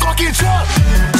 Fucking jump.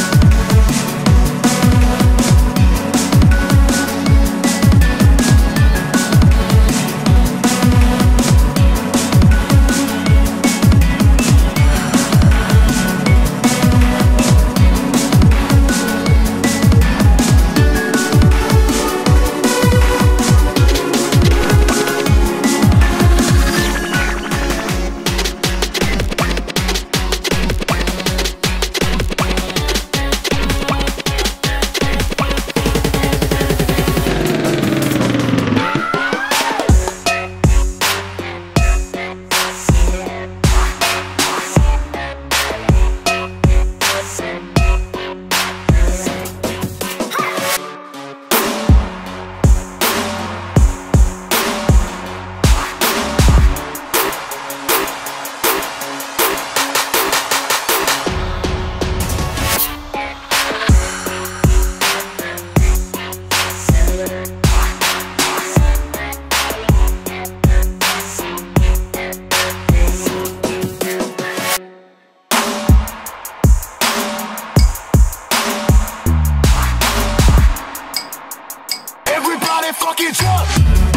fucking job.